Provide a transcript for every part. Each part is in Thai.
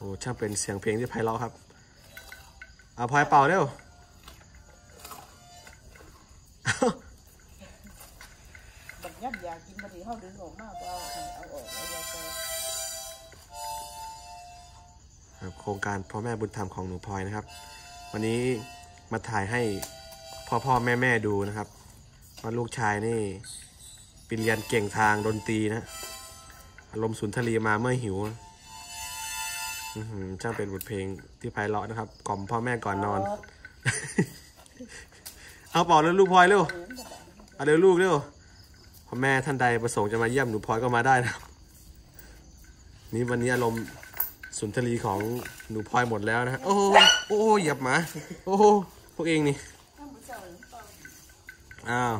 อ้ช่างเป็นเสียงเพลงที่ไพเราะครับเอาพลอยเป่าเร็วบัดยัดอยากกินบัดนี้เขาดึงออกมาก็เอาเอาออกเอาอยาใส่ครับโครงการพ่อแม่บุญธรรมของหนูพลอยนะครับ วันนี้มาถ่ายให้พ่อพ่อแม่แม่ดูนะครับว่าลูกชายนี่ไปเรียนเก่งทางดนตรีนะ อารมณ์สุนทรีมาเมื่อหิวนะอื้อหือ ช่างเป็นบทเพลงที่ไพเราะนะครับ กล่อมพ่อแม่ก่อนนอน เอาเป่าแล้วลูกพลอยเร็วเหมือนกับแบบเอาเร็วลูกเร็วพ่อแม่ท่านใดประสงค์จะมาเยี่ยมหนูพลอยก็มาได้นะครับ นี่วันนี้อารมณ์สุนทรีของหนูพลอยหมดแล้วนะฮะโอ้โหโอ้โหเหยียบหมา โอ้โหพวกเองนี่ถ้ามันเจ้าหรือเปล่าอ้าว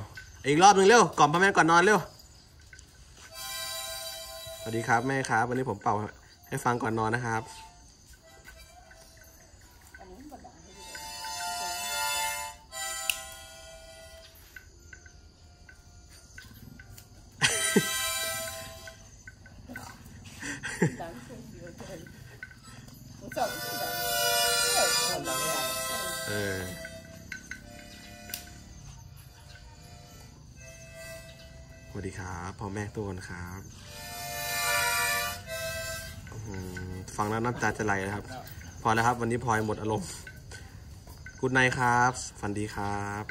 อีกรอบหนึ่งเร็วก่อนพ่อแม่ก่อนนอนเร็วสวัสดีครับแม่ครับ วันนี้ผมเป่าให้ฟังก่อนนอนนะครับ เสียงเดียวกันมันเจ้ามันดังเอ้ยมันดังอะเออสวัสดีครับพ่อแม่ทุกคนครับฟังแล้วน้ำตาจะไหลนะครับ พอแล้วครับ วันนี้พลอยหมดอารมณ์กุดไนครับ ฝันดีครับ